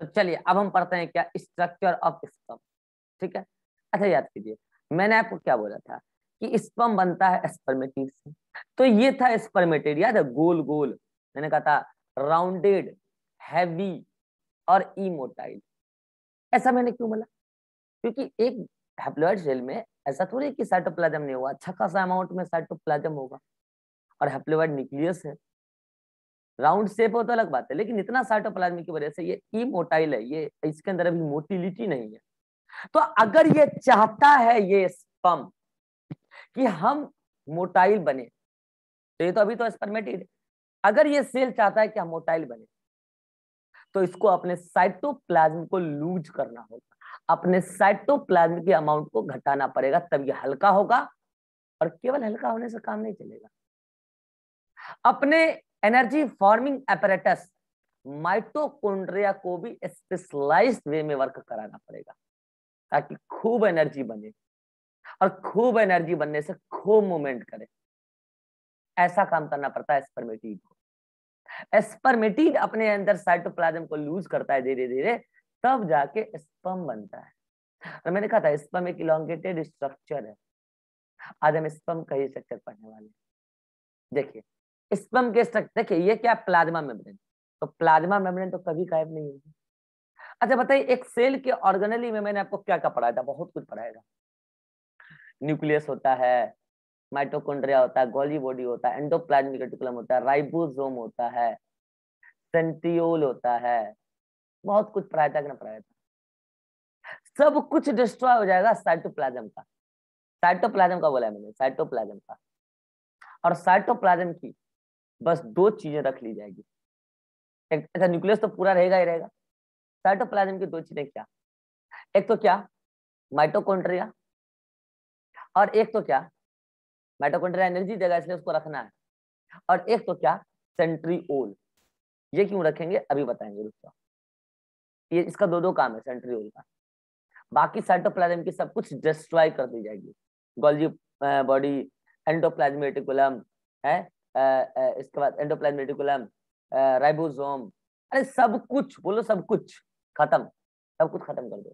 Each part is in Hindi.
तो चलिए, अब हम पढ़ते हैं क्या? स्ट्रक्चर ऑफ़ स्पम ठीक है? अच्छा याद कीजिए, मैंने आपको क्या बोला था कि स्पम बनता है स्पर्मेटिड से। तो ये था स्पर्मेटिड याद है? गोल गोल। मैंने कहा था राउंडेड हैवी और इमोटाइल ऐसा मैंने क्यों बोला? क्योंकि एक हैप्लॉइड सेल में ऐसा थोड़ी कि साइटोप्लाज्म नहीं हुआ अच्छा खासा अमाउंट में साइटोप्लाज्म होगा। और हैप्लॉइड न्यूक्लियस है। राउंड शेप हो तो अलग बात है, लेकिन इतना साइटोप्लाज्म की वजह से ये इमोटाइल है, ये इसके अंदर अभी मोटिलिटी नहीं है। तो अगर ये चाहता है ये स्पम कि हम मोटाइल बने तो ये तो अभी तो स्पर्मेटिड अगर ये सेल चाहता है कि हम मोटाइल बने तो इसको अपने साइटोप्लाज्म को लूज करना होगा। अपने साइटोप्लाज्म के अमाउंट को घटाना पड़ेगा, तब ये हल्का होगा और केवल हल्का होने से काम नहीं चलेगा। अपने एनर्जी फॉर्मिंग एपरेटस माइटोकॉन्ड्रिया को भी स्पेशलाइज्ड वे में वर्क कराना पड़ेगा, ताकि खूब एनर्जी बने और खूब एनर्जी बनने से खूब मूवमेंट करे। ऐसा काम करना पड़ता है स्पर्मेटिड को। स्पर्मेटिड अपने अंदर साइटोप्लाज्म को लूज करता है धीरे धीरे तब जाके स्पम बनता है। और मैंने कहा था स्पम एक इलांगेटेड स्ट्रक्चर है। आज हम स्पम का ही स्ट्रक्चर पढ़ने वाले देखिए स्पम के स्ट्रक्चर देखिए, ये क्या प्लाज्मा मेम्ब्रेन? तो प्लाज्मा मेम्ब्रेन तो कभी गायब नहीं होगी। अच्छा बताइए, एक सेल के ऑर्गेनली में मैंने आपको क्या क्या पढ़ाया था? बहुत कुछ पढ़ाएगा न्यूक्लियस होता है माइटोकॉन्ड्रिया होता है, गोली बॉडी होता है एंडोप्लाज्मिक रेटिकुलम होता है राइबोसोम होता है सेंट्रियोल होता है, बहुत कुछ पढ़ाया था कि ना पढ़ाया था। सब कुछ डिस्ट्रॉय हो जाएगा साइटोप्लाज्म का। साइटोप्लाज्म का बोला मैंने साइटोप्लाज्म का। और साइटोप्लाज्म की बस दो चीज़ें रख ली जाएगी। एक अच्छा न्यूक्लियस तो पूरा रहेगा ही रहेगा। साइटोप्लाज्म की दो चीज़ें क्या? एक तो क्या? माइटोकॉन्ड्रिया और एक तो क्या? माइटोकॉन्ड्रिया एनर्जी देगा इसलिए उसको रखना है। और एक तो क्या? सेंट्रीओल ये क्यों रखेंगे? अभी बताएँगे रुक ये इसका दो दो काम है सेंट्रीओल का। बाकी साइटोप्लाज्म की सब कुछ डिस्ट्रॉय कर दी जाएगी। गोल्जी बॉडी एंडोप्लाज्मेटिकुलम है? इसके बाद एंडोप्लाज्मेटिकुलम राइबोसोम अरे सब कुछ, बोलो सब कुछ, खत्म, सब कुछ खत्म कर दो।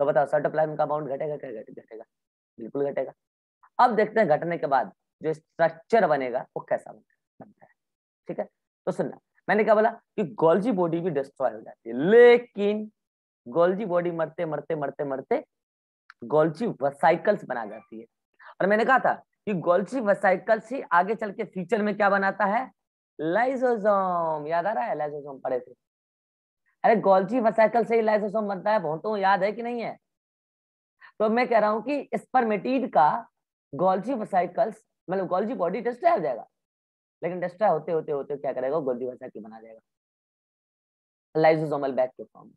तो बताओ साइटोप्लाज्म का अमाउंट घटेगा क्या? घटेगा, बिल्कुल घटेगा। अब देखते हैं घटने के बाद जो स्ट्रक्चर बनेगा, वो कैसा बनता है ठीक है? तो सुनना, मैंने क्या बोला कि गोल्जी बॉडी भी डिस्ट्रॉय हो जाती है, लेकिन गोल्जी बॉडी मरते मरते मरते मरते गोल्जी वसाइकल्स बना जाती है। और मैंने कहा था कि गोल्जी वसाइकल्स ही आगे चल के फ्यूचर में क्या बनाता है? लाइजोसोम याद आ रहा है? लाइजोसोम पढ़े थे। अरे गोल्जी वसाइकल से ही लाइजोसोम बनता है, बहुत याद है कि नहीं है? तो मैं कह रहा हूँ कि स्पर्मेटिड का गोल्जी वसाइकल्स मतलब गोल्जी बॉडी डिस्ट्रॉय हो जाएगा। लेकिन डिस्ट्रॉय होते होते होते क्या करेगा? गोल्जी वसाइकल बना जाएगा लाइजोसोमल बैग के फॉर्म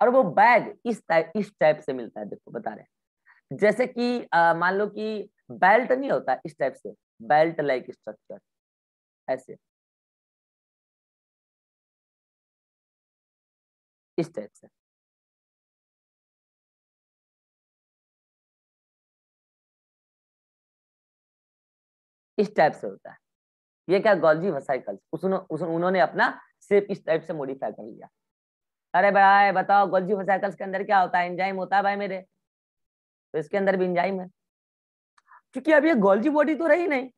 और वो बैग इस टाइप इस टाइप से मिलता है, देखो, बता रहे हैं। जैसे कि मान लो कि बेल्ट नहीं होता इस टाइप से बेल्ट लाइक स्ट्रक्चर ऐसे। इस टाइप से। इस टाइप से होता है। ये क्या गोल्जी वसाइकल्स उस, उस, उन्होंने अपना शेप इस टाइप से मॉडिफाई कर लिया। अरे भाई बताओ गोल्जी वसाइकल्स के अंदर क्या होता है? इंजाइम होता है भाई मेरे? तो इसके अंदर भी इंजाइम है। क्योंकि अब ये गोल्जी बॉडी तो रही नहीं।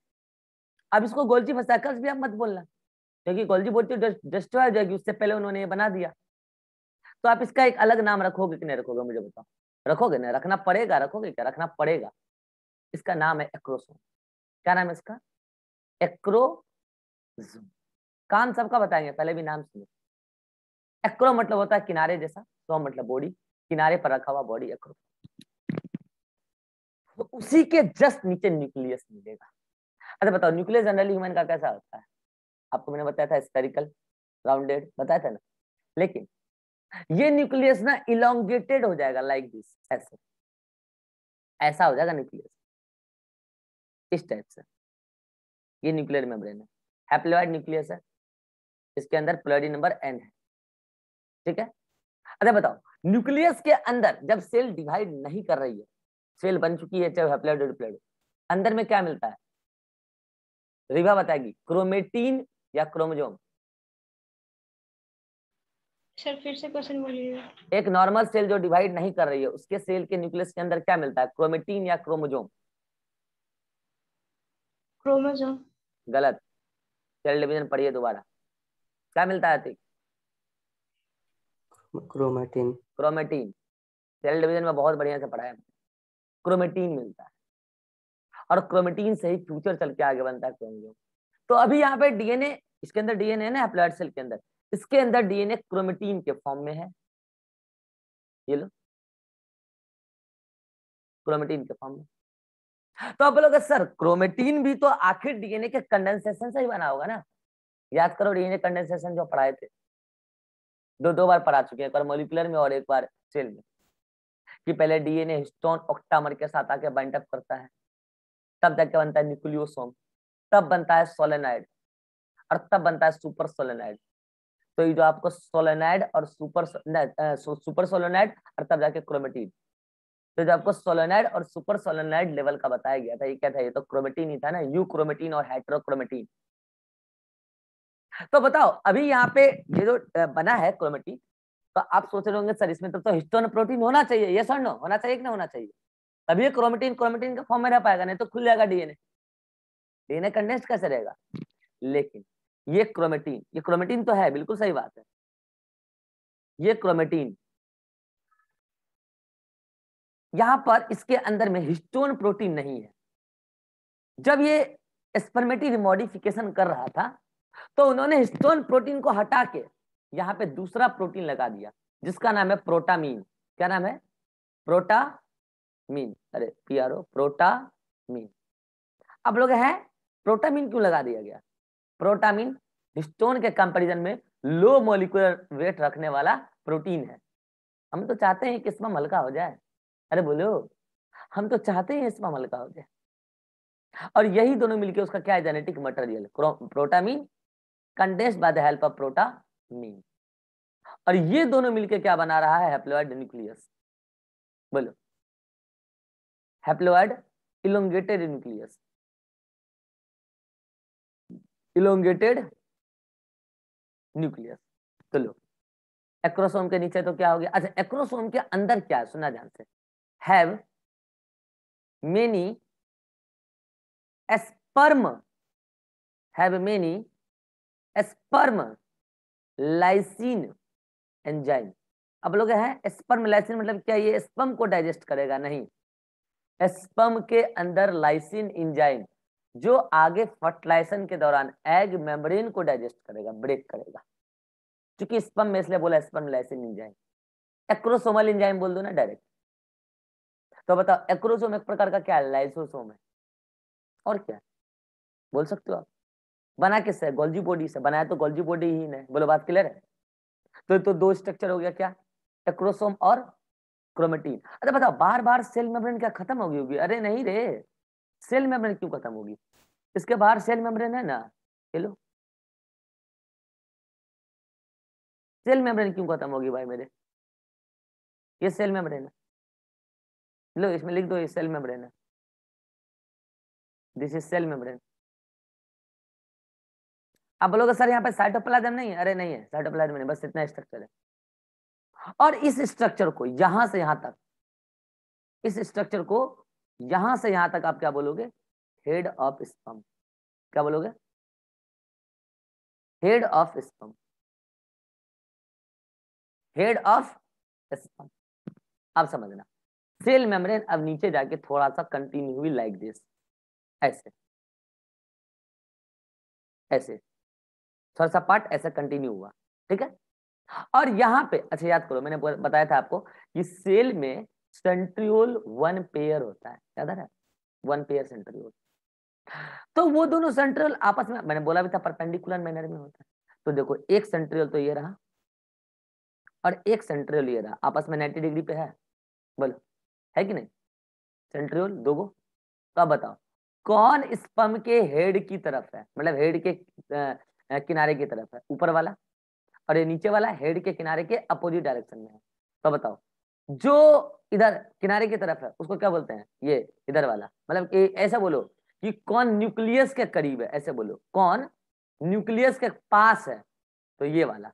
अब इसको गोल्जी वसाइकल्स भी आप मत बोलना, क्योंकि गोल्जी बॉडी तो डिस्ट्रॉय हो जाएगी, उससे पहले उन्होंने ये बना दिया। तो आप इसका एक अलग नाम रखोगे कि नहीं रखोगे, मुझे बताओ। रखोगे ना? रखना पड़ेगा, रखोगे क्या? रखना पड़ेगा। इसका नाम है एक्रोसोम क्या नाम है इसका? एक्रोजोम काम सबका बताएँगे, पहले भी नाम सुनो। एक्रो मतलब होता है किनारे जैसा, सो मतलब बॉडी किनारे पर रखा हुआ बॉडी एक्रो तो उसी के जस्ट नीचे न्यूक्लियस मिलेगा। अच्छा बताओ, न्यूक्लियस जनरली ह्यूमन का कैसा होता है? आपको मैंने बताया था स्पेरिकल राउंडेड बताया था ना? लेकिन ये न्यूक्लियस ना इलोंगेटेड हो जाएगा लाइक दिस ऐसे। ऐसा हो जाएगा न्यूक्लियस। इस टाइप से। ये न्यूक्लियर मेम्ब्रेन है। हैप्लोइड न्यूक्लियस है। इसके अंदर प्लोइडी नंबर एन है। ठीक है? अच्छा बताओ, न्यूक्लियस के अंदर जब सेल डिवाइड नहीं कर रही है सेल बन चुकी है चाहे हैप्लोइड डिप्लोइड अंदर में क्या मिलता है? रिवा बताएगी क्रोमेटीन या क्रोमोजोम सर फिर से क्वेश्चन बोलिए एक नॉर्मल सेल जो डिवाइड नहीं कर रही है उसके सेल के न्यूक्लियस के अंदर क्या मिलता है? क्रोमेटीन या क्रोमोजोम क्रोमोसोम गलत। सेल डिवीज़न पढ़िए दोबारा। क्या मिलता है Atiq chromatin chromatin cell division में बहुत बढ़िया से पढ़ा है क्रोमेटीन मिलता है। और क्रोमेटीन से ही फ्यूचर चल के आगे बनता है क्रोमोजोम तो अभी यहाँ पे डीएनए, इसके अंदर डीएनए ना हैप्लॉइड सेल के अंदर, इसके अंदर डीएनए क्रोमेटीन के फॉर्म में है। ये लो। क्रोमेटीन के फॉर्म में। तो आप बोलोगे, सर, क्रोमेटीन भी तो आखिर डीएनए के कंडेंसेशन से ही बना होगा ना? याद करो, डीएनए कंडेंसेशन जो पढ़ाए थे। दो दो बार पढ़ा चुके हैं, एक बार मोलिकुलर में और एक बार सेल में। कि पहले डीएनए हिस्टोन ऑक्टामर के साथ आके बाइंड अप करता है। तब जाके बनता है न्यूक्लियोसोम। तब बनता है सोलेनाइड और तब बनता है सुपर सोलेनाइड। तो ये जो आपको सोलेनाइड और सुपर सुपर सोलेनाइड और तब जाके क्रोमेटीन। तो जब आपको सोलेनाइड और सुपर सोलेनाइड लेवल का बताया गया था, ये क्या था? ये तो क्रोमेटीन ही था ना यू क्रोमेटीन और हेट्रोक्रोमेटीन। तो बताओ, अभी यहाँ पे ये जो बना है क्रोमेटीन तो आप सोच रहे होंगे सर इसमें तो, तो हिस्टोन प्रोटीन होना चाहिए। ये सर नो होना चाहिए कि ना होना चाहिए? तभी ये क्रोमेटीन क्रोमेटीन के फॉर्म में रह पाएगा नहीं तो खुल जाएगा डीएनए डीएनए कंडेंस कैसे रहेगा? लेकिन ये क्रोमेटीन ये क्रोमेटीन तो है बिल्कुल सही बात है। ये क्रोमेटीन यहाँ पर इसके अंदर में हिस्टोन प्रोटीन नहीं है। जब ये स्पर्मेटिक मॉडिफिकेशन कर रहा था तो उन्होंने हिस्टोन प्रोटीन को हटा के यहाँ पे दूसरा प्रोटीन लगा दिया, जिसका नाम है प्रोटामीन। क्या नाम है? प्रोटामीन। अरे पी आर ओ प्रोटामीन। अब लोग है, प्रोटामीन क्यों लगा दिया गया? प्रोटामीन हिस्टोन के कंपैरिजन में लो मोलिकुलर वेट रखने वाला प्रोटीन है। हम तो चाहते हैं कि इसमें हल्का हो जाए। अरे, बोलो। हम तो चाहते हैं इसमें हल्का हो जाए। और यही दोनों मिलके उसका क्या है? Genetic material protamine. Condensed by the help of protamine और ये दोनों मिलके क्या बना रहा है हैप्लोइड न्यूक्लियस? बोलो। Haploid elongated nucleus. Elongated nucleus. चलो। एक्रोसोम के नीचे तो क्या हो गया? अच्छा एक्रोसोम के अंदर क्या है? सुना ध्यान से। Have many sperm. Have many sperm lysin enzyme. अब लोग हैं, स्पर्म लाइसिन मतलब क्या? ये स्पर्म को डाइजेस्ट करेगा, नहीं। स्पर्म के अंदर लाइसिन एंजाइम, जो आगे फर्टिलाइजेशन के दौरान एग मेम्ब्रेन को डाइजेस्ट करेगा ब्रेक करेगा। क्योंकि स्पर्म में इसलिए बोला sperm lysin enzyme. Acrosomal enzyme बोल दो ना डायरेक्ट तो बताओ एक्रोसोम एक प्रकार का क्या है? लाइसोसोम है। और क्या? बोल सकते हो आप? बना किससे गोल्जी बॉडी से। बनाया तो गोल्जी बॉडी ही नहीं बोलो, बात क्लियर है? तो तो दो स्ट्रक्चर हो गया क्या? एक्रोसोम और क्रोमेटीन अरे बताओ बार बार सेल मेम्ब्रेन क्या खत्म होगी होगी? अरे नहीं रे। सेल मेम्ब्रेन क्यों खत्म होगी? इसके बाहर सेल मेम्ब्रेन है ना? चलो सेल मेम्ब्रेन क्यों खत्म होगी भाई मेरे? ये सेल मेम्ब्रेन है। लो, इसमें लिख दो, ये सेल मेम्ब्रेन है। दिस इज़ सेल मेम्ब्रेन आप बोलोगे, सर, यहाँ पे साइटोप्लाज्म नहीं है? अरे, नहीं है, साइटोप्लाज्म नहीं, बस इतना स्ट्रक्चर है। और इस स्ट्रक्चर को यहाँ से यहाँ तक, इस स्ट्रक्चर को यहाँ से यहाँ तक आप क्या बोलोगे? हेड ऑफ़ स्पम क्या बोलोगे? Head of sperm head of sperm अब समझना सेल मेम्ब्रेन अब नीचे जाके थोड़ा सा कंटिन्यू लाइक दिस ऐसे। ऐसे। थोड़ा सा पार्ट ऐसा कंटिन्यू हुआ, ठीक है? और यहाँ पे अच्छा याद करो, मैंने बताया था आपको कि सेल में सेंट्रियोल वन पेयर होता है, याद है? वन पेयर सेंट्रियोल तो वो दोनों सेंट्रियोल आपस में, मैंने बोला भी था परपेंडिकुलर मैनर में होता है। तो देखो, एक सेंट्रियोल तो ये रहा और एक सेंट्रियोल ये रहा। आपस में 90 डिग्री पे है। बोलो, है कि नहीं? सेंट्रियोल दो गो तो बताओ, कौन स्पम के हेड की तरफ़ है? मतलब हेड के किनारे की तरफ़ है, ऊपर वाला। और ये नीचे वाला हेड के किनारे के अपोजिट डायरेक्शन में है। तो बताओ, जो इधर किनारे की तरफ़ है, उसको क्या बोलते हैं? ये इधर वाला। मतलब ऐसा बोलो कि कौन न्यूक्लियस के करीब है, ऐसे बोलो। कौन न्यूक्लियस के पास है तो ये वाला।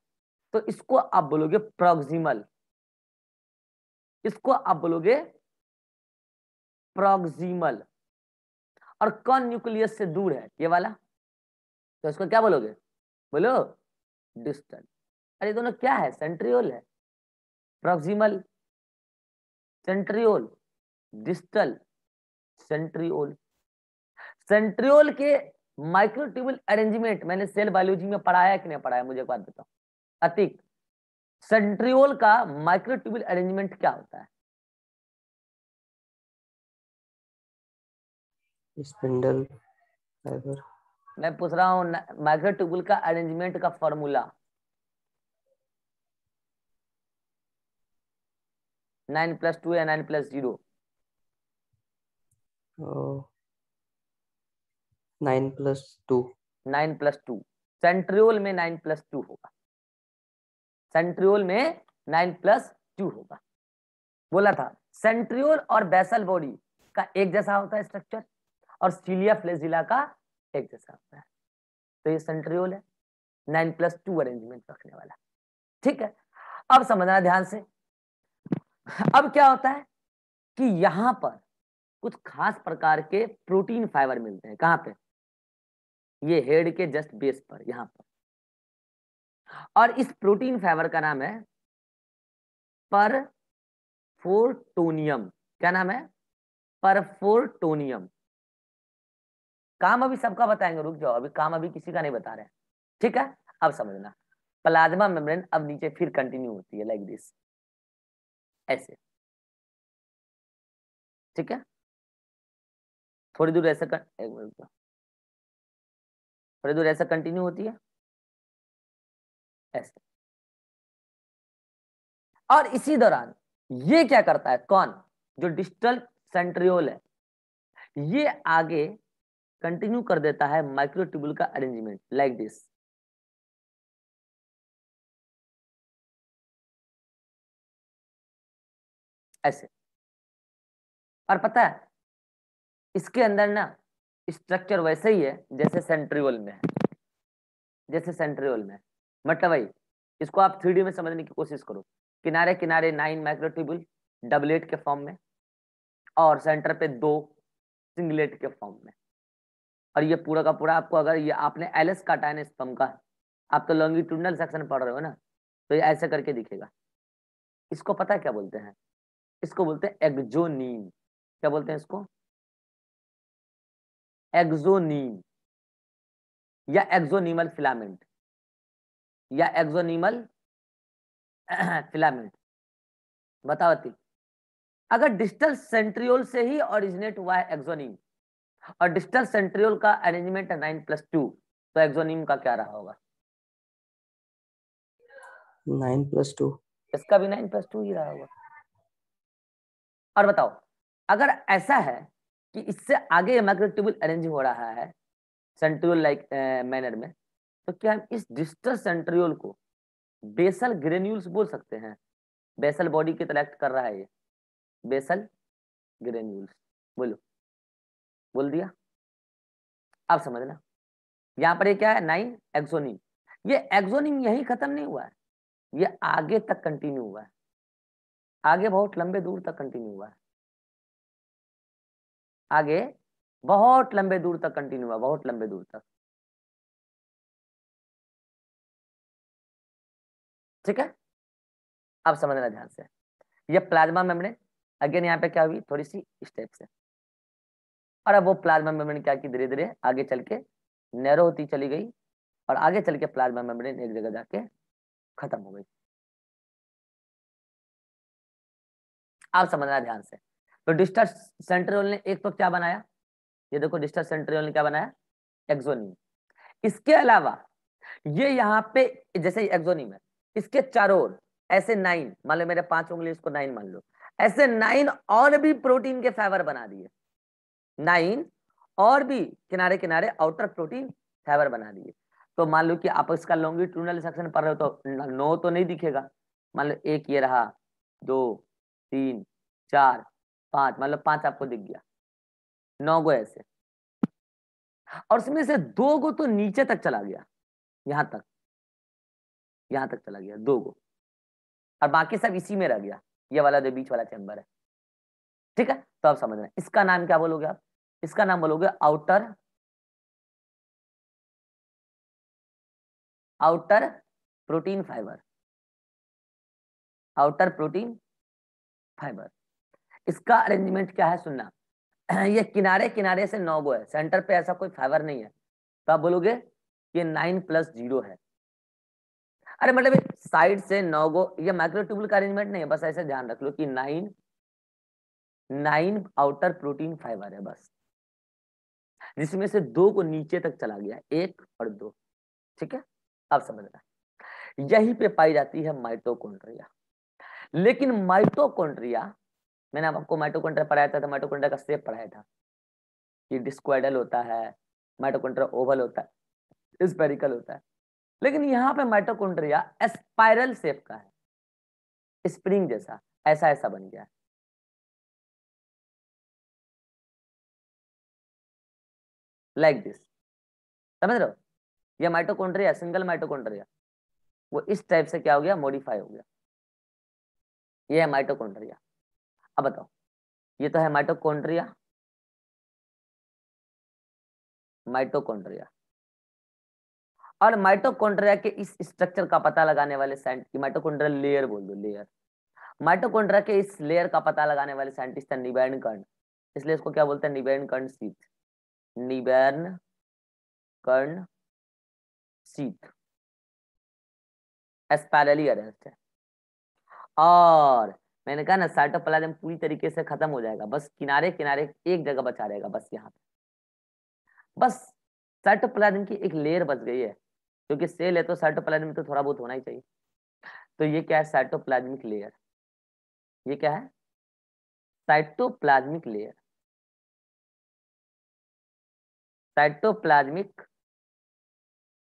तो इसको आप बोलोगे प्रोक्सिमल। इसको आप बोलोगे प्रोक्सिमल। और कौन न्यूक्लियस से दूर है, ये वाला। तो इसको क्या बोलोगे? बोलो डिस्टल अरे, दोनों क्या है? सेंट्रियोल है proximal centriole distal centriole centriole के माइक्रोट्यूबल अरेंजमेंट मैंने सेल बायोलॉजी में पढ़ाया कि नहीं पढ़ाया? मुझे एक बात बताओ। अतिक सेंट्रियोल का माइक्रोट्यूबल अरेंजमेंट क्या होता है? स्पिंडल फाइबर मैं पूछ रहा हूँ माइक्रोट्यूबल का अरेंजमेंट का फॉर्मूला नाइन प्लस टू या nine plus zero nine plus two nine plus two centriole में नाइन प्लस टू होगा। सेंट्रियोल में नाइन प्लस टू होगा। बोला था सेंट्रियोल और बेसल बॉडी का एक जैसा होता है स्ट्रक्चर और सीलिया फ्लेजिला का एक जैसा होता है। तो ये सेंट्रियोल है। नाइन प्लस टू अरेंजमेंट रखने वाला। ठीक है? अब समझना ध्यान से। अब क्या होता है कि यहाँ पर कुछ खास प्रकार के प्रोटीन फाइबर मिलते हैं। कहाँ पे? ये हेड के जस्ट बेस पर, यहाँ पर। और इस प्रोटीन फाइबर का नाम है परफोर्टोनियम। क्या नाम है? परफोर्टोनियम। काम अभी सबका बताएँगे, रुक जाओ, अभी काम अभी किसी का नहीं बता रहे ठीक है? अब समझना। प्लाज्मा मेम्ब्रेन अब नीचे फिर कंटिन्यू होती है लाइक दिस ऐसे। ठीक है? थोड़ी दूर ऐसे कर, एक मिनट थोड़ी दूर ऐसा कंटिन्यू होती है। ऐसे। और इसी दौरान ये क्या करता है? कौन? जो डिजिटल सेंट्रियोल है। ये आगे कंटिन्यू कर देता है माइक्रोट्यूबुल का अरेंजमेंट लाइक दिस ऐसे। और पता है, इसके अंदर ना स्ट्रक्चर वैसे ही है, जैसे सेंट्रियोल में है। जैसे सेंट्रियोल में मतलब भाई इसको आप थ्री में समझने की कोशिश करो। किनारे किनारे नाइन माइक्रोट्यूबुल डबलेट के फॉर्म में, और सेंटर पे दो सिंगलेट के फॉर्म में। और ये पूरा का पूरा आपको अगर ये आपने एलएस काटा है ना स्तंभ का, आप तो लॉन्गिट्यूडनल सेक्शन पढ़ रहे हो ना तो ये ऐसे करके दिखेगा। इसको पता है क्या बोलते हैं? इसको बोलते हैं एक्जोनीम क्या बोलते हैं इसको? एक्जोनीम या एक्जोनीमल फिलामेंट या एक्जोनीमल फिलामेंट बताओ अगर डिजिटल सेंट्रियोल से ही ओरिजिनेट हुआ है एक्जोनीम और डिस्टल सेंट्रियोल का अरेंजमेंट है नाइन प्लस टू तो एक्सोनिम का क्या रहा होगा? नाइन प्लस टू इसका भी नाइन प्लस टू ही रहा होगा। और बताओ अगर ऐसा है कि इससे आगे माइक्रोट्यूबुल अरेंज हो रहा है सेंट्रियोल लाइक मैनर में तो क्या हम इस डिस्टल सेंट्रियोल को बेसल ग्रेन्यूल्स बोल सकते हैं? बेसल बॉडी की तरह एक्ट कर रहा है ये। बेसल ग्रेन्यूल्स बोलो। बोल दिया। अब समझना यहाँ पर ये क्या है? Nine axoneme. ये एक्सोनिम यही खत्म नहीं हुआ है। ये आगे तक कंटिन्यू हुआ है। आगे बहुत लंबे दूर तक कंटिन्यू हुआ है। आगे बहुत लंबे दूर तक कंटिन्यू हुआ बहुत लंबे दूर तक। ठीक है? अब समझना ध्यान से। ये प्लाज्मा मेम्ब्रेन, अगेन यहाँ पे क्या हुई? थोड़ी सी स्टेप से। और अब वो प्लाज्मा मेम्ब्रेन क्या की धीरे धीरे आगे चल के नैरो होती चली गई और आगे चल के प्लाज्मा मेम्ब्रेन एक जगह जाके खत्म हो गई। आप समझना ध्यान से? तो डिस्टर सेंट्रियोल ने एक तो क्या बनाया? ये देखो डिस्टर सेंट्रियोल ने क्या बनाया? एक्सोनिम इसके अलावा ये यहाँ पे, जैसे एक्सोनिम है, इसके चारों ओर, ऐसे नाइन, मान लो मेरे पाँच उंगली, इसको नाइन मान लो, ऐसे नाइन और भी प्रोटीन के फाइबर बना दिए। नाइन और भी किनारे किनारे आउटर प्रोटीन फाइबर बना दिए। तो मान लो कि आप इसका लॉन्गिट्यूडनल सेक्शन पढ़ रहे हो तो नौ तो नहीं दिखेगा। मान लो एक ये रहा, दो, तीन, चार, पाँच, मान लो पाँच आपको दिख गया। नौ गो ऐसे। और उसमें से दो गो तो नीचे तक चला गया। यहाँ तक। यहाँ तक चला गया, दो गो। और बाकी सब इसी में रह गया। ये वाला जो बीच वाला चैम्बर है। ठीक है? तो आप समझ रहे हैं। इसका नाम क्या बोलोगे आप? इसका नाम बोलोगे outer outer protein fibre outer protein fibre इसका अरेंजमेंट क्या है सुनना? ये किनारे किनारे से नौ गो है। सेंटर पे ऐसा कोई फाइबर नहीं है। तो आप बोलोगे ये नाइन प्लस ज़ीरो है। अरे मतलब साइड से नौ गो, ये माइक्रोट्यूबुल का अरेंजमेंट नहीं है। बस ऐसे ध्यान रख लो कि nine nine outer protein fibre है बस। जिसमें से दो को नीचे तक चला गया, एक और दो। ठीक है? अब समझ रहा यहीं पे पाई जाती है माइटोकॉन्ड्रिया। लेकिन माइटोकॉन्ड्रिया, मैंने आपको माइटोकॉन्ड्रिया पढ़ाया था तो माइटोकॉन्ड्रिया का शेप पढ़ाया था। कि डिस्क्वाइडल होता है, माइटोकॉन्ड्रिया ओवल होता है, स्पेरिकल होता है। लेकिन यहाँ पे माइटोकॉन्ड्रिया स्पाइरल शेप का है। स्प्रिंग जैसा ऐसा ऐसा बन गया है। लाइक दिस समझ रहे हो? ये माइटोकॉन्ड्रिया सिंगल माइटोकॉन्ड्रिया वो इस टाइप से क्या हो गया? मॉडिफाई हो गया। ये है माइटोकॉन्ड्रिया अब बताओ। ये तो है माइटोकॉन्ड्रिया माइटोकॉन्ड्रिया और माइटोकॉन्ड्रिया के इस स्ट्रक्चर का पता लगाने वाले साइंटिस्ट माइटोकॉन्ड्रियल लेयर बोल दो लेयर माइटोकॉन्ड्रिया के इस लेयर का पता लगाने वाले साइंटिस्ट है निबैर्न कर्ण इसलिए इसको क्या बोलते हैं? Nebenkern sheath nebenkern sheath sparsely arranged है और मैंने कहा ना साइटोप्लाज्म पूरी तरीके से खत्म हो जाएगा। बस किनारे किनारे एक जगह बचा रहेगा, बस यहाँ पे। बस साइटोप्लाज्म की एक लेयर बच गई है। क्योंकि सेल है तो साइटोप्लाज्म तो थोड़ा बहुत होना ही चाहिए। तो ये क्या है? साइटोप्लाज्मिक लेयर ये क्या है? साइटोप्लाज्मिक लेयर साइटोप्लाज्मिक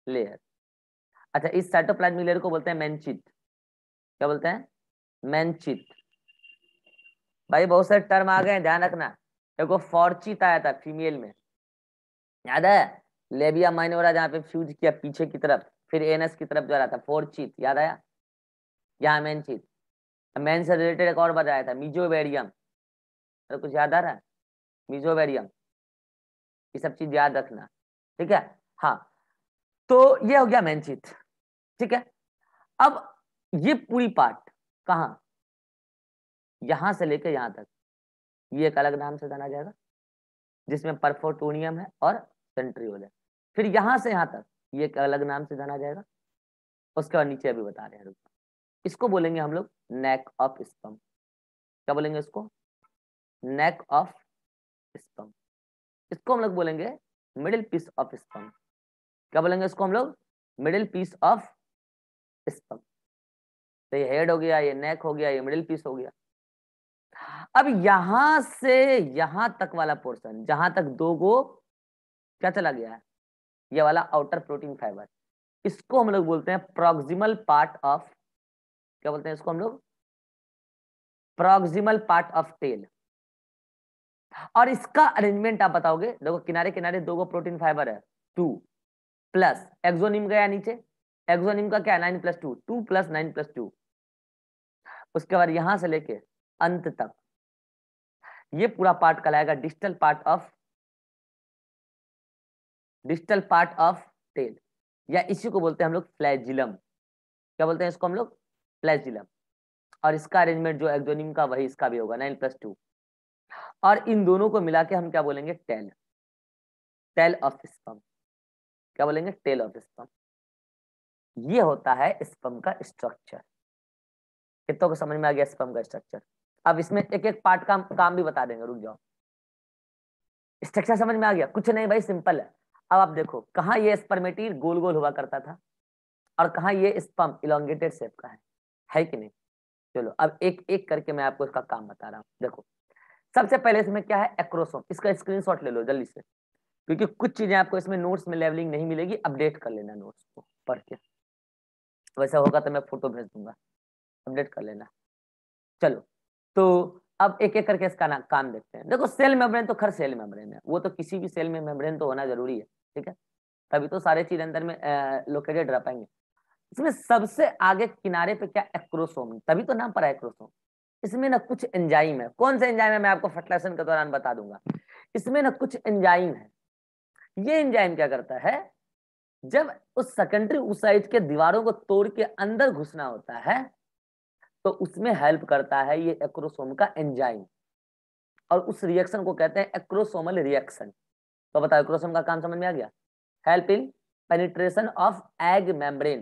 लेयर अच्छा इस साइटोप्लाज्मिक लेयर को बोलते हैं मेनचित क्या बोलते हैं? मेनचित भाई, बहुत सारे टर्म आ गए ध्यान रखना। देखो फॉर्चित आया था फीमेल में। याद है? लेबिया माइनोरा जहाँ पे फ्यूज किया पीछे की तरफ़, फिर एनएस की तरफ़ जा रहा था। फोर्चित याद आया? यहाँ मेनचित मैन से रिलेटेड एक और बताया था मिजोवेरियम कुछ याद आ रहा है? मिजोवेरियम ये सब चीज़ याद रखना, ठीक है? हाँ तो ये हो गया मैनचित ठीक है? अब ये पूरी पार्ट कहा? यहाँ से लेकर यहाँ तक, ये एक अलग नाम से जाना जाएगा, जिसमें परफोटोनियम है और सेंट्रियोल है। फिर यहाँ से यहाँ तक, ये एक अलग नाम से जाना जाएगा, उसके बाद नीचे अभी बता रहे हैं इसको बोलेंगे हम लोग नेक ऑफ़ स्पम क्या बोलेंगे इसको? नेक ऑफ़ स्पम इसको हम लोग बोलेंगे मिडिल पीस ऑफ़ स्पम क्या बोलेंगे इसको हम लोग? मिडिल पीस ऑफ़ स्पम तो ये हेड हो गया, ये नेक हो गया, ये मिडिल पीस हो गया। अब यहाँ से, यहाँ तक वाला पोर्शन जहाँ तक दो गो क्या चला गया है? ये वाला आउटर प्रोटीन फाइबर इसको हम लोग बोलते हैं प्रोक्सिमल पार्ट ऑफ़ क्या बोलते हैं इसको हम लोग? प्रोक्सिमल पार्ट ऑफ़ टेल और इसका अरेंजमेंट आप बताओगे? देखो किनारे किनारे दो गो प्रोटीन फाइबर है। टू प्लस एक्सोनिम गया नीचे। एक्सोनिम का क्या nine plus two two plus nine plus two उसके बाद यहाँ से लेके अंत तक। ये पूरा पार्ट कहलाएगा digital part of digital part of tail या इसी को बोलते हैं हम लोग फ्लैजिलम क्या बोलते हैं इसको हम लोग? फ्लैजिलम और इसका अरेंजमेंट जो एक्सोनिम का, वही इसका भी होगा। नाइन प्लस टू और इन दोनों को मिला के हम क्या बोलेंगे? टेल टेल ऑफ़ स्पम क्या बोलेंगे? टेल ऑफ़ स्पम ये होता है स्पम का स्ट्रक्चर कितों को समझ में आ गया स्पम का स्ट्रक्चर अब इसमें एक एक पार्ट का काम भी बता देंगे, रुक जाओ। स्ट्रक्चर समझ में आ गया? कुछ नहीं भाई सिंपल है। अब आप देखो, कहाँ ये स्पर्मेटीर गोल गोल हुआ करता था? और कहाँ ये स्पम इलोंगेटेड शेप का है? है कि नहीं? चलो, अब एक एक करके मैं आपको इसका काम बता रहा हूँ। देखो सबसे पहले इसमें क्या है? एक्रोसोम इसका स्क्रीनशॉट ले लो जल्दी से। क्योंकि कुछ चीज़ें आपको इसमें नोट्स में लेवलिंग नहीं मिलेगी। अपडेट कर लेना नोट्स को, पढ़ के। वैसा होगा तो मैं फ़ोटो भेज दूँगा। अपडेट कर लेना। चलो तो अब एक एक करके इसका ना काम देखते हैं। देखो सेल मेम्ब्रेन तो खर सेल मेम्ब्रेन है। वो तो किसी भी सेल में मेम्ब्रेन तो होना ज़रूरी है, ठीक है? तभी तो सारे चीज़ अंदर में लोकेटेड रह पाएँगे। इसमें सबसे आगे किनारे पे क्या एक्रोसोम तभी तो नाम पर एक्रोसोम इसमें ना कुछ एंजाइम है। कौन सा एंजाइम है? मैं आपको फर्टिलाइजेशन के दौरान बता दूँगा। इसमें ना कुछ एंजाइम है। ये एंजाइम क्या करता है? जब उस सेकेंडरी उसाइट के दीवारों को तोड़ के अंदर घुसना होता है तो उसमें हेल्प करता है ये एक्रोसोम का एंजाइम और उस रिएक्शन को कहते हैं एक्रोसोमल रिएक्शन तो बताओ एक्रोसोम का काम समझ में आ गया? Help in penetration of egg membrane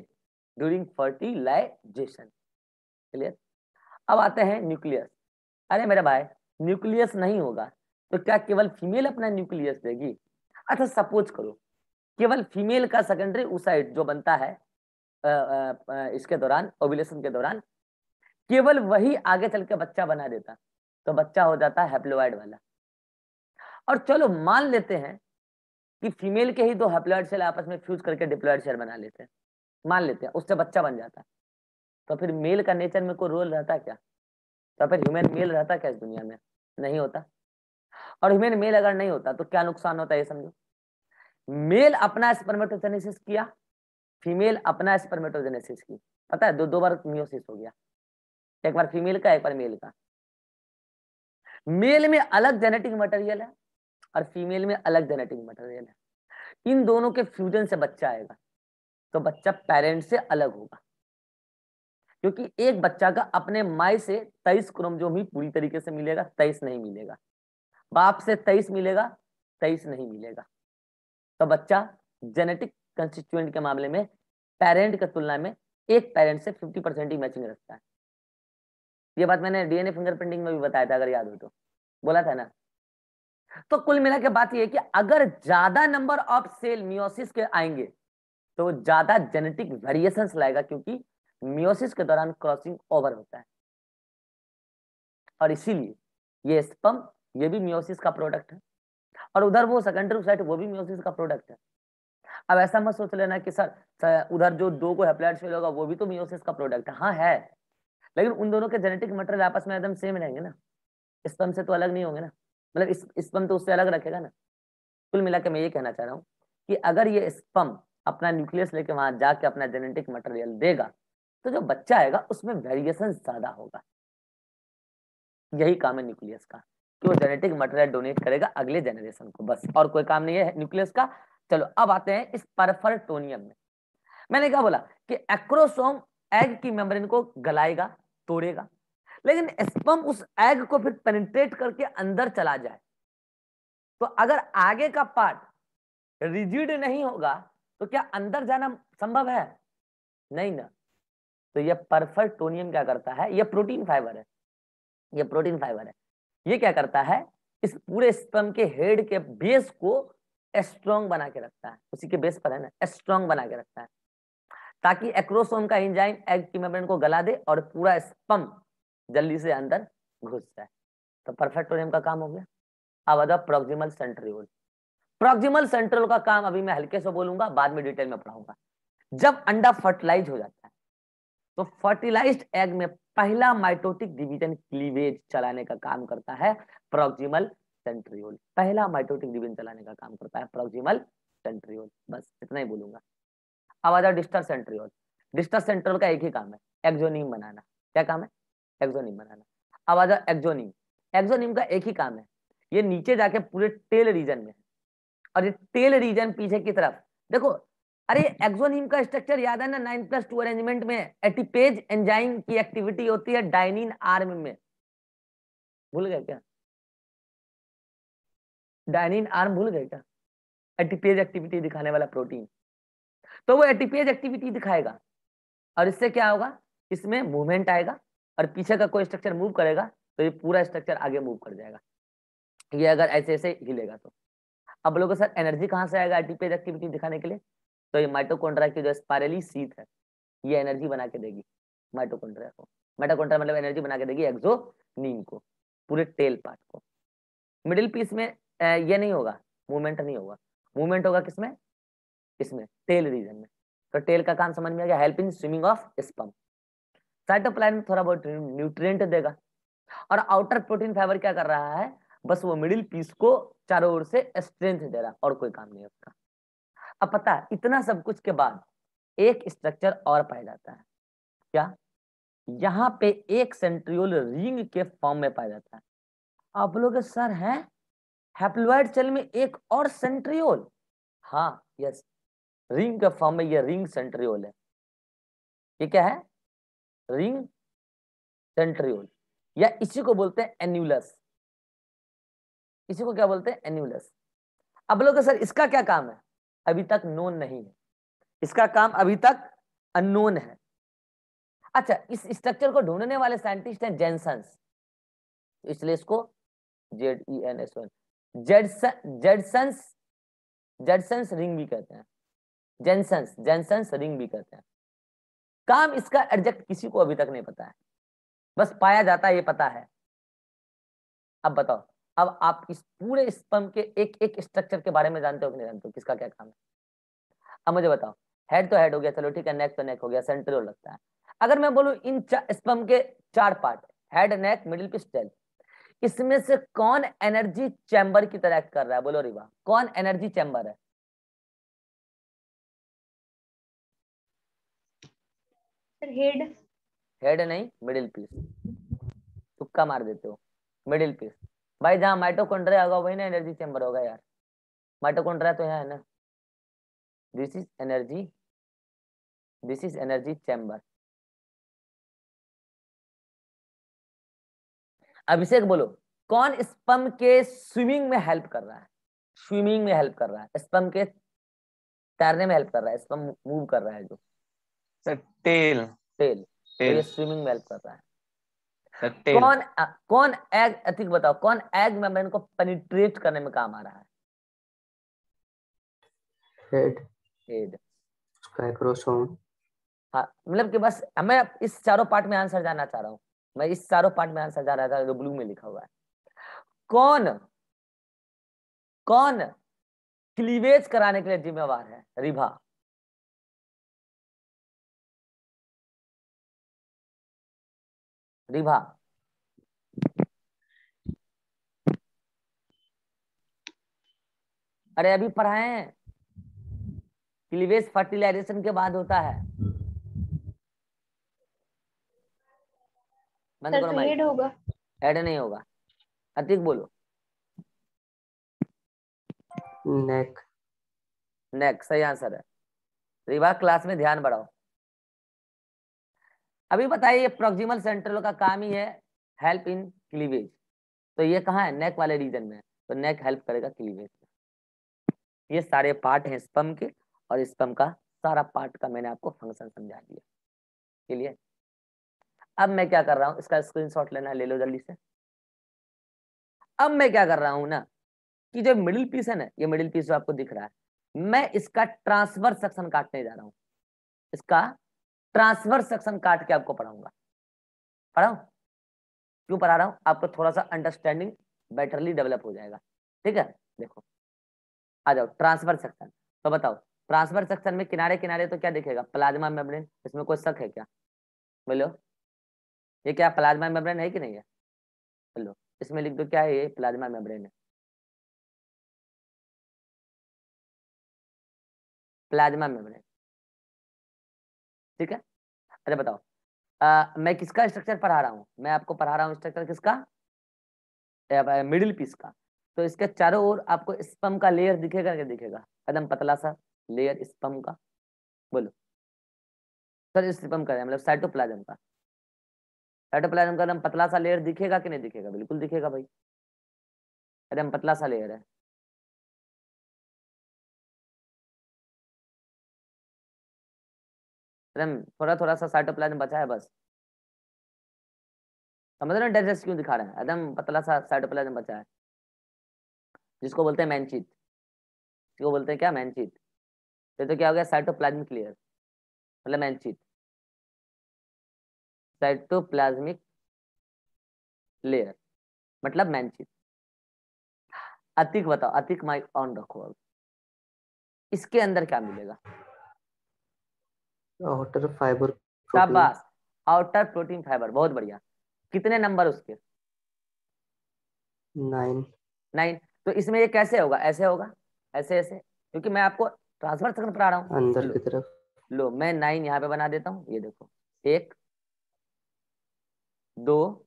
during fertilisation clear अब आते हैं न्यूक्लियस। अरे मेरे भाई न्यूक्लियस नहीं होगा तो क्या केवल फीमेल अपना न्यूक्लियस देगी? अच्छा सपोज़ करो केवल फीमेल का सेकेंडरी उसाइड जो बनता है आ, आ, इसके दौरान ओबुलेशन के दौरान केवल वही आगे चल के बच्चा बना देता तो बच्चा हो जाता है हैप्लोइड वाला। और चलो मान लेते हैं कि फीमेल के ही दो हैप्लोइड सेल आपस में फ्यूज करके डिप्लॉइड सेल बना लेते हैं। मान लेते हैं उससे बच्चा बन जाता। है तो फिर मेल का नेचर में कोई रोल रहता क्या? तो फिर ह्यूमन मेल रहता क्या इस दुनिया में? नहीं होता। और ह्यूमन मेल अगर नहीं होता तो क्या नुकसान होता है ये समझो? मेल अपना स्पर्मेटोजेनेसिस किया फीमेल अपना स्पर्मेटोजेनेसिस की पता है, दो दो बार मियोसिस हो गया। एक बार फीमेल का, एक बार मेल का। मेल में अलग जेनेटिक मटेरियल है और फीमेल में अलग जेनेटिक मटेरियल है। इन दोनों के फ्यूजन से बच्चा आएगा तो बच्चा पेरेंट से अलग होगा। क्योंकि एक बच्चा का अपने माई से तेईस क्रोमोजोम ही पूरी तरीके से मिलेगा, तेईस नहीं मिलेगा। बाप से तेईस मिलेगा, तेईस नहीं मिलेगा। तो बच्चा जेनेटिक कंस्टिट्यूएंट के मामले में पेरेंट की तुलना में एक पेरेंट से फिफ्टी परसेंट ही मैचिंग रखता है। ये बात मैंने डीएनए फिंगरप्रिंटिंग में भी बताया था, अगर याद हो तो। बोला था ना? तो कुल मिला के बात ये है कि अगर ज़्यादा नंबर ऑफ़ सेल मियोसिस के आएँगे तो ज़्यादा जेनेटिक वेरिएशन लाएगा, क्योंकि मियोसिस के दौरान क्रॉसिंग ओवर होता है। और इसीलिए ये स्पम ये भी मियोसिस का प्रोडक्ट है। और उधर वो सेकेंडरी साइट वो भी मियोसिस का प्रोडक्ट है। अब ऐसा मत सोच लेना कि सर उधर जो दो को हैप्लॉइड सेल होगा, वो भी तो मियोसिस का प्रोडक्ट है। हाँ है। लेकिन उन दोनों के जेनेटिक मटेरियल आपस में एकदम सेम रहेंगे ना। स्पम से तो अलग नहीं होंगे ना। मतलब स्पम तो उससे अलग रखेगा ना। कुल मिला मैं ये कहना चाह रहा हूँ कि अगर ये स्पम अपना न्यूक्लियस लेके वहाँ जाके अपना जेनेटिक मटेरियल देगा तो जो बच्चा आएगा, उसमें वेरिएशन ज़्यादा होगा। यही काम है न्यूक्लियस का, कि वो जेनेटिक मटेरियल डोनेट करेगा अगले जनरेशन को, बस। और कोई काम नहीं है न्यूक्लियस का। चलो, अब आते हैं इस परफरटोनियम में। मैंने क्या बोला कि एक्रोसोम एग की मेम्ब्रेन को गलाएगा, तोड़ेगा, लेकिन स्पम उस एग को फिर पेनिट्रेट करके अंदर चला जाए। तो अगर आगे का पार्ट रिजिड नहीं होगा तो क्या अंदर जाना संभव है? नहीं ना। तो ये परफरटोनियम क्या करता है? ये प्रोटीन फाइबर है। ये प्रोटीन फाइबर है। ये क्या करता है? इस पूरे स्पम के हेड के बेस को स्ट्रॉन्ग बना के रखता है। उसी के बेस पर है ना? स्ट्रॉन्ग बना के रखता है। ताकि एक्रोसोम का इंजाइम एग की मेम्ब्रेन को गला दे और पूरा स्पम जल्दी से अंदर घुस जाए। तो परफेक्टोरियम का काम हो गया। अब आता प्रोक्सिमल सेंट्रियोल प्रोक्सिमल सेंट्रियोल का काम अभी मैं हल्के से बोलूँगा, बाद में डिटेल में पढ़ाऊँगा। जब अंडा फर्टिलाइज हो जाता है तो फर्टिलाइज्ड एग में पहला माइटोटिक डिवीज़न क्लीवेज चलाने का काम करता है प्रोक्सिमल सेंट्रियोल पहला माइटोटिक डिवीज़न चलाने का काम करता है प्रोक्सिमल सेंट्रियोल बस, इतना ही बोलूँगा। अब आ जाओ डिस्टर सेंट्रियोल डिस्टर सेंट्रियोल का एक ही काम है एक्जोनिम बनाना। क्या काम है? एक्जोनिम बनाना। अब आ जाओ एक्जोनिम एक्जोनिम का एक ही काम है, ये नीचे जाके पूरे टेल रीजन में और ये टेल रीजन पीछे की तरफ़, देखो अरे एक्सोनिम का स्ट्रक्चर याद है ना नाइन प्लस टू अरेंजमेंट में एटीपेज एंजाइम की एक्टिविटी होती है डाइनिन आर्म में। भूल गए क्या? डाइनिन आर्म भूल गए क्या? एटीपेज एक्टिविटी दिखाने वाला प्रोटीन तो वो एटीपेज एक्टिविटी दिखाएगा, और इससे क्या होगा? इसमें मूवमेंट आएगा, और पीछे का कोई स्ट्रक्चर मूव करेगा तो ये पूरा स्ट्रक्चर आगे मूव कर जाएगा। ये अगर ऐसे ऐसे हिलेगा तो। अब लोगों सर एनर्जी कहाँ से आएगा एटीपेज एक्टिविटी दिखाने के लिए? तो ये माइटोकॉन्ड्रिया की जो स्पायरली सीथ है, ये एनर्जी बना के देगी माइटोकॉन्ड्रिया को। माइटोकॉन्ड्रिया मतलब एनर्जी बना के देगी एक्सोनीम को, पूरे टेल पार्ट को। मिडिल पीस में ये नहीं होगा मूवमेंट नहीं होगा। मूवमेंट होगा किसमें इसमें टेल रीजन में। तो टेल का काम समझ में आ गया help in swimming of sperm cytoplasm थोड़ा बहुत न्यूट्रिएंट देगा। और आउटर प्रोटीन फाइबर क्या कर रहा है? बस वो मिडिल पीस को चारों ओर से स्ट्रेंथ दे रहा और कोई काम नहीं है उसका। अब पता है, इतना सब कुछ के बाद एक स्ट्रक्चर और पाया जाता है। क्या? यहाँ पे एक सेंट्रियोल रिंग के फॉर्म में पाया जाता है। आप लोग सर है हैप्लोइड सेल में एक और सेंट्रियोल हाँ यस रिंग के फॉर्म में ये रिंग सेंट्रियोल है। ये क्या है? रिंग सेंट्रियोल या इसी को बोलते हैं एन्यूलस इसी को क्या बोलते हैं? एन्यूलस अब लोग सर, इसका क्या काम है? अभी तक नोन नहीं है। इसका काम अभी तक अननोन है। अच्छा इस स्ट्रक्चर को ढूँढने वाले साइंटिस्ट हैं जेनसन्स इसलिए इसको Z E N S one Jensen's Jensen's ring भी कहते हैं। जेनसन्स जेनसन्स रिंग भी कहते हैं। काम इसका एडजेक्ट किसी को अभी तक नहीं पता है। बस पाया जाता है, ये पता है। अब बताओ। अब आप इस पूरे स्पम के एक एक स्ट्रक्चर के बारे में जानते हो कि नहीं जानते हो? किसका क्या काम है? अब मुझे बताओ। हेड तो हेड हो गया चलो ठीक है नेक तो नेक हो गया सेंट्रल लगता है। अगर मैं बोलूँ इन स्पम के चार part head neck middle pistol इसमें से कौन एनर्जी चैम्बर की तरह कर रहा है? बोलो रिवा कौन एनर्जी चैम्बर है? हेड हेड नहीं मिडिल पीस तुक्का मार देते हो। मिडिल पीस भाई जहाँ माइटोकॉन्ड्रिया होगा वही ना एनर्जी चैम्बर होगा यार। माइटोकॉन्ड्रिया तो यहाँ है ना। This is energy this is energy chamber Abhishek बोलो कौन स्पम के स्विमिंग में हेल्प कर रहा है? स्विमिंग में हेल्प कर रहा है। स्पम के तैरने में हेल्प कर रहा है। स्पम मूव कर रहा है जो। सर टेल टेल तो ये टेल स्विमिंग में हेल्प कर रहा है। कौन कौन एग अधिक बताओ कौन एग मेम्ब्रेन को पेनिट्रेट करने में काम आ रहा है? हेड हेड हाँ मतलब कि बस मैं इस चारों पार्ट में आंसर जानना चाह रहा हूँ। मैं इस चारों पार्ट में आंसर जान रहा था जो ब्लू में लिखा हुआ है। कौन कौन क्लीवेज कराने के लिए जिम्मेवार है? रिभा रिभा। अरे अभी पढ़ाए। क्लीवेज फर्टिलाइजेशन के बाद होता है। बंद करो तो माइक हेड होगा। ऐड नहीं होगा। अतिक बोलो। नेक नेक्स्ट सही आंसर है। रिवा क्लास में ध्यान बढ़ाओ। अभी बताइए प्रोक्सिमल सेंट्रल का काम ही है हेल्प इन क्लीवेज तो ये कहाँ है? नेक वाले रीजन में तो नेक हेल्प करेगा क्लीवेज में। ये सारे पार्ट हैं स्पम के और स्पम का सारा पार्ट का मैंने आपको फ़ंक्शन समझा दिया। क्लियर अब मैं क्या कर रहा हूँ? इसका स्क्रीनशॉट लेना है, ले लो जल्दी से। अब मैं क्या कर रहा हूँ ना कि जो मिडिल पीस है ना ये मिडिल पीस जो आपको दिख रहा है मैं इसका ट्रांसफ़र सेक्शन काटने जा रहा हूँ। इसका ट्रांसफ़र सेक्शन काट के आपको पढ़ाऊँगा। पढ़ाऊ क्यों पढ़ा रहा हूँ? आपको थोड़ा सा अंडरस्टैंडिंग बेटरली डेवलप हो जाएगा। ठीक है? देखो। आ जाओ ट्रांसफ़र सेक्शन तो बताओ ट्रांसफ़र सेक्शन में किनारे किनारे तो क्या दिखेगा? प्लाज्मा मेम्ब्रेन इसमें कोई शक है क्या? बोलो। ये क्या प्लाज्मा मेम्ब्रेन है कि नहीं है? बोलो। इसमें लिख दो, क्या है ये? प्लाज्मा मेम्ब्रेन है। प्लाज्मा मेम्ब्रेन ठीक है? अच्छा बताओ। आ, मैं किसका स्ट्रक्चर पढ़ा रहा हूँ? मैं आपको पढ़ा रहा हूँ स्ट्रक्चर किसका? मिडिल पीस का। तो इसके चारों ओर आपको स्पम का लेयर दिखेगा क्या दिखेगा? एकदम पतला सा लेयर स्पम का। बोलो। सर स्पम का मतलब साइटोप्लाज्म का। साइटोप्लाज्म का एकदम पतला सा लेयर दिखेगा कि नहीं दिखेगा? बिल्कुल दिखेगा भाई। एकदम पतला सा लेयर है। एकदम थोड़ा थोड़ा सा साइटोप्लाज्म बचा है बस। समझ रहे हो डाइजेस्ट क्यों दिखा रहे हैं? एकदम पतला सा साइटोप्लाज्म बचा है। जिसको बोलते हैं मैनचित जिसको बोलते हैं क्या? मैनचित ये तो क्या हो गया? साइटोप्लाज्मिक लेयर मतलब मैनचित साइटोप्लाज्मिक लेयर मतलब मैनचित अतिक बताओ अतिक माइक ऑन रखो अब। इसके अंदर क्या मिलेगा? आउटर फाइबर शाबाश। आउटर प्रोटीन फाइबर बहुत बढ़िया। कितने नंबर उसके? नाइन नाइन तो इसमें ये कैसे होगा? ऐसे होगा? ऐसे ऐसे? क्योंकि मैं आपको ट्रांसफ़र सेक्शन पढ़ा रहा हूँ। अंदर की तरफ़। लो मैं नाइन यहाँ पे बना देता हूँ। ये देखो। एक दो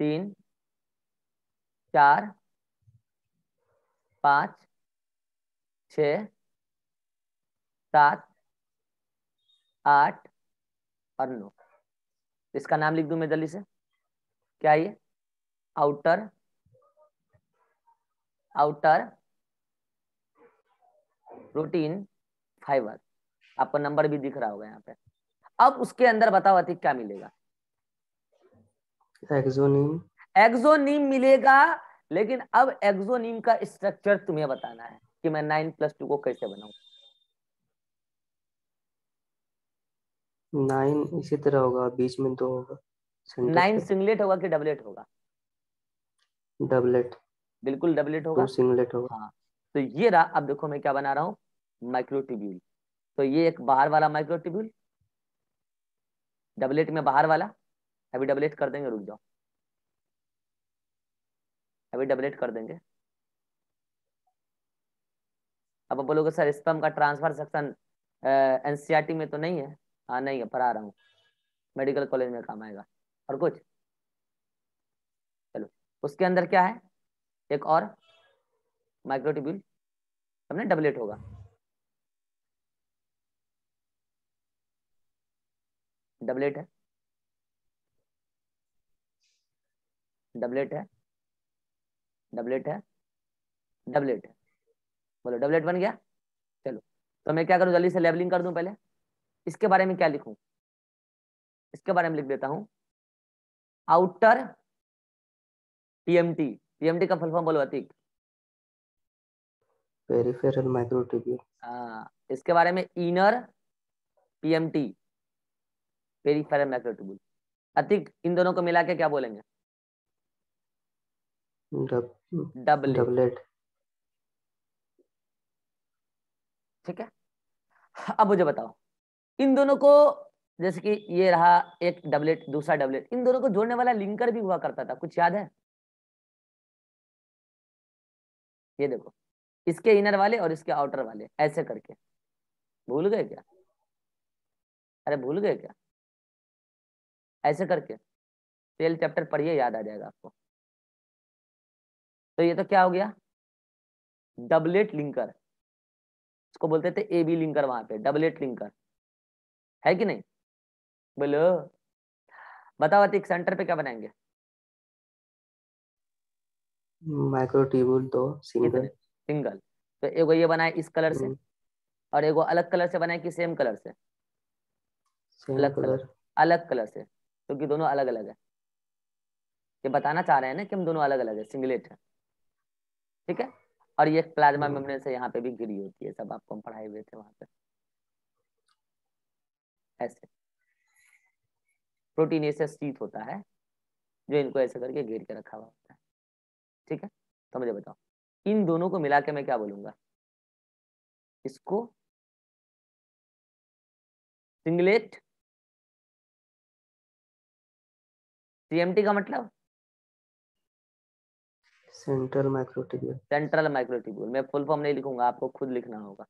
तीन चार पाँच छ सात आठ और नौ। इसका नाम लिख दू मैं जल्दी से? क्या ये? आउटर आउटर प्रोटीन फाइबर आपको नंबर भी दिख रहा होगा यहाँ पे। अब उसके अंदर बताओ अतिक क्या मिलेगा? एक्सोनिम एक्सोनीम मिलेगा लेकिन अब एक्सोनीम का स्ट्रक्चर तुम्हें बताना है कि मैं नाइन प्लस टू को कैसे बनाऊँ। नाइन इसी तरह होगा बीच में दो होगा नाइन सिंगलेट होगा कि डबलेट होगा? डबलेट। बिल्कुल डबलेट होगा। सिंगलेट होगा। हाँ तो ये रहा अब देखो मैं क्या बना रहा हूँ माइक्रोटिब्यूल तो ये एक बाहर वाला माइक्रोटिब्यूल डबलेट में बाहर वाला अभी डबलेट कर देंगे रुक जाओ। अभी डबलेट कर देंगे। अब आप बोलोगे सर स्पम का ट्रांसफ़र सेक्शन एनसीईआरटी में तो नहीं है। हाँ नहीं है पढ़ा रहा हूँ। मेडिकल कॉलेज में काम आएगा। और कुछ? चलो, उसके अंदर क्या है? एक और माइक्रोट्यूब्यूल हमने डबलेट होगा। डबलेट है। डबलेट है। डबलेट है। डबलेट है। बोलो डबलेट बन गया? चलो तो मैं क्या करूँ? जल्दी से लेबलिंग कर दूँ पहले। इसके बारे में क्या लिखूं? इसके बारे में लिख देता हूँ। आउटर टीएमटी टीएमटी का फुल फॉर्म बोलो अतीक पेरिफेरल माइक्रोट्यूब्यूल हाँ इसके बारे में inner PMT peripheral microtubule Atiq इन दोनों को मिला के क्या बोलेंगे? डब डबलेट डबलेट ठीक है? अब मुझे बताओ। इन दोनों को, जैसे कि ये रहा एक डबलेट दूसरा डबलेट इन दोनों को जोड़ने वाला लिंकर भी हुआ करता था, कुछ याद है? ये देखो, इसके इनर वाले और इसके आउटर वाले, ऐसे करके। भूल गए क्या? अरे भूल गए क्या? ऐसे करके। सेल चैप्टर पढ़िए, याद आ जाएगा आपको। तो ये तो क्या हो गया? डबलेट लिंकर इसको बोलते थे ए बी लिंकर वहाँ पे डबलेट लिंकर है कि नहीं? बोलो। बताओ अतिक सेंटर पे क्या बनाएँगे? माइक्रोट्यूब्यूल दो सिंगल सिंगल तो एगो ये बनाए इस कलर से हम्म। और एगो अलग कलर से बनाए कि सेम कलर से? सेम अलग कलर कलर अलग कलर से क्योंकि दोनों अलग अलग है। ये बताना चाह रहे हैं ना कि हम दोनों अलग अलग है सिंगलेट है। ठीक है? और ये प्लाज्मा हम्म। मेम्ब्रेन से यहाँ पे भी घिरी होती है सब आपको हम पढ़ाए हुए थे वहाँ पे। ऐसे। प्रोटीन ऐसे शीत होता है जो इनको ऐसे करके घेर के रखा हुआ होता है। ठीक है? तो मुझे बताओ इन दोनों को मिला के मैं क्या बोलूँगा? इसको सिंगलेट सीएमटी का मतलब? सेंट्रल माइक्रोटिब्यूल सेंट्रल माइक्रोटिब्यूल मैं फुल फॉर्म नहीं लिखूँगा आपको खुद लिखना होगा।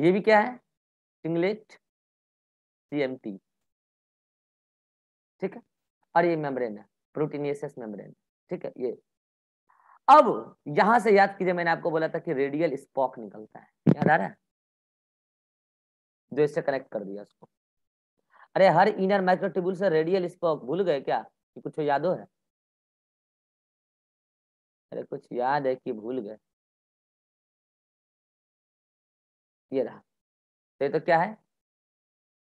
ये भी क्या है? सिंगलेट सीएमटी ठीक है? और ये मेम्ब्रेन है प्रोटीनियस मेम्ब्रेन ठीक है, ये। अब यहाँ से याद कीजिए, मैंने आपको बोला था कि रेडियल स्पॉक निकलता है। याद आ रहा है? जो इससे कनेक्ट कर दिया उसको। अरे, हर इनर माइक्रोट्यूब्यूल से रेडियल स्पॉक भूल गए क्या? कि कुछ यादो है? अरे, कुछ याद है कि भूल गए। ये रहा। तो ये तो क्या है?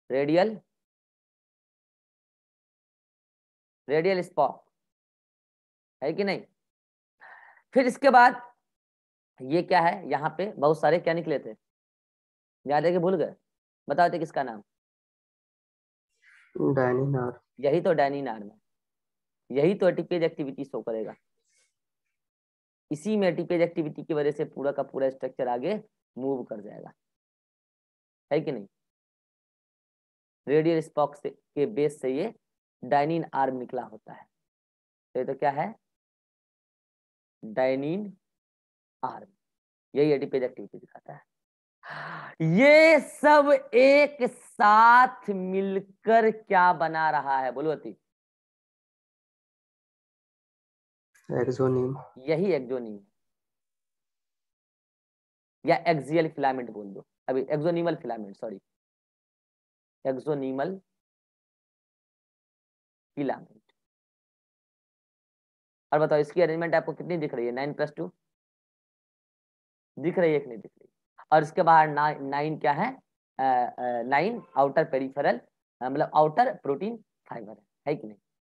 रेडियल रेडियल स्पॉक है कि नहीं? फिर इसके बाद ये क्या है? यहाँ पे बहुत सारे क्या निकले थे? याद है कि भूल गए? बताओ थे किसका नाम? डायनिनार यही तो डायनिनार में। यही तो एटीपेज एक्टिविटी शो करेगा। इसी में एटीपेज एक्टिविटी की वजह से पूरा का पूरा स्ट्रक्चर आगे मूव कर जाएगा। है कि नहीं? रेडियल स्पॉक से के बेस से ये डाइनिन आर्म निकला होता है। तो ये तो क्या है? डाइनिन आर्म यही एटीपेज एक्टिविटी दिखाता है। ये सब एक साथ मिलकर क्या बना रहा है? बोलो अति। एक्सोनिम। यही एक्जोनिम या एक्सियल फिलामेंट बोल दो। अभी axonemal filament sorry axonemal filament और बताओ इसकी अरेंजमेंट आपको कितनी दिख रही है? नाइन प्लस टू दिख रही है कि नहीं दिख रही? और इसके बाहर नाइन क्या है? नाइन आउटर पेरिफेरल मतलब आउटर प्रोटीन फाइबर है, है कि नहीं?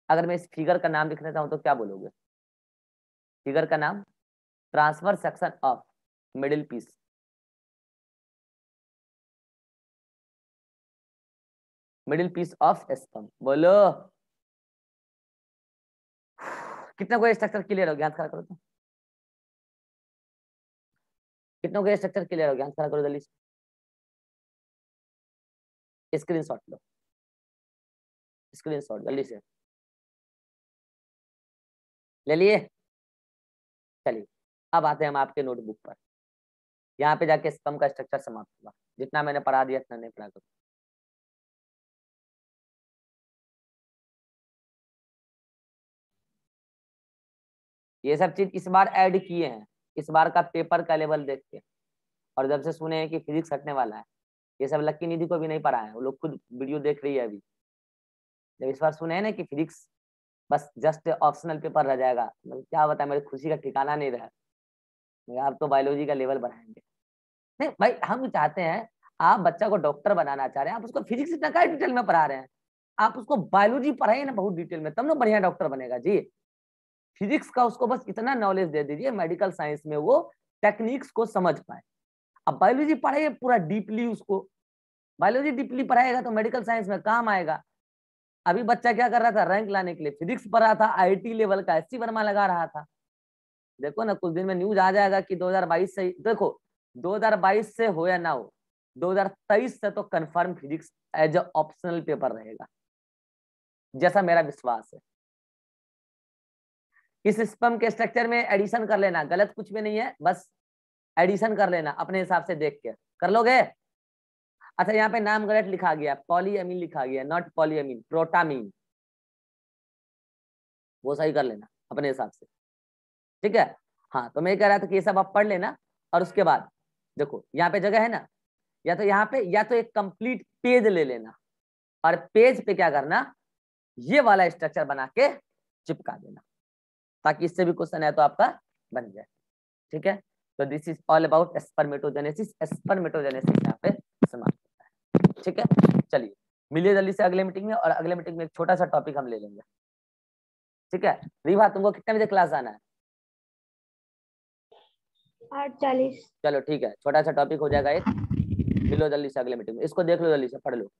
अगर मैं इस फिगर का नाम लिखना चाहूँ तो क्या बोलोगे? फिगर का नाम transfer section of middle piece middle piece of sperm बोलो। कितना कोई स्ट्रक्चर क्लियर हो गया? करो तो। कितनों को स्ट्रक्चर क्लियर हो गया? करो जल्दी से। स्क्रीन शॉट लो। स्क्रीन शॉट जल्दी से। ले लिए। चलिए, अब आते हैं हम आपके नोटबुक पर। यहाँ पे जाके स्पम का स्ट्रक्चर समाप्त हुआ जितना मैंने पढ़ा दिया इतना नहीं पढ़ा करो ये सब चीज़ इस बार ऐड किए हैं। इस बार का पेपर का लेवल देख के। और जब से सुने हैं कि फिजिक्स हटने वाला है, ये सब लक्की निधि को भी नहीं पढ़ा है। वो लोग खुद वीडियो देख रही है अभी। जब इस बार सुने हैं ना कि फिजिक्स बस जस्ट ऑप्शनल पेपर रह जाएगा मतलब क्या बता मेरी खुशी का ठिकाना नहीं रहा। आप तो बायोलॉजी का लेवल बढ़ाएँगे। नहीं, भाई, हम चाहते हैं, आप बच्चा को डॉक्टर बनाना चाह रहे हैं, आप उसको फिजिक्स इतना डिटेल में पढ़ा रहे हैं? आप उसको बायोलॉजी पढ़ाइए ना बहुत डिटेल में, तब ना बढ़िया डॉक्टर बनेगा। जी। फिजिक्स का उसको बस इतना नॉलेज दे दीजिए मेडिकल साइंस में वो टेक्निक्स को समझ पाए। अब बायोलॉजी पढ़ाइए पूरा डीपली उसको। बायोलॉजी डीपली पढ़ाएगा तो मेडिकल साइंस में काम आएगा। अभी बच्चा क्या कर रहा था? रैंक लाने के लिए फिजिक्स पढ़ रहा था आईटी लेवल का एस वर्मा लगा रहा था। देखो ना, कुछ दिन में न्यूज़ आ जाएगा कि 2022 से देखो 2022 से हो या ना हो 2023 से तो confirm physics as optional paper रहेगा। जैसा मेरा विश्वास है। इस स्पम के स्ट्रक्चर में एडिशन कर लेना? गलत कुछ भी नहीं है, बस एडिशन कर लेना, अपने हिसाब से देख के। कर लोगे? अच्छा यहाँ पे नाम गलत लिखा गया पॉलीअमीन लिखा गया नॉट पॉलीअमीन प्रोटामीन वो सही कर लेना, अपने हिसाब से। ठीक है? हाँ तो मैं कह रहा था कि ये सब आप पढ़ लेना, और उसके बाद, देखो, यहाँ पे जगह है ना? या तो यहाँ पे, या तो एक कंप्लीट पेज ले लेना, और पेज पे क्या करना? ये वाला स्ट्रक्चर बना के चिपका देना। ताकि इससे भी क्वेश्चन है तो आपका बन जाए। ठीक है? तो this is all about spermatogenesis spermatogenesis यहाँ पे समाप्त होता है। ठीक है? चलिए मिलिए जल्दी से अगले मीटिंग में और अगले मीटिंग में एक छोटा सा टॉपिक हम ले लेंगे। ठीक है? रीवा तुमको कितने बजे क्लास आना है? आठ चालीस। चलो ठीक है। छोटा सा टॉपिक हो जाएगा एक। मिलो जल्दी से अगले मीटिंग में। इसको देख लो जल्दी से पढ़ लो।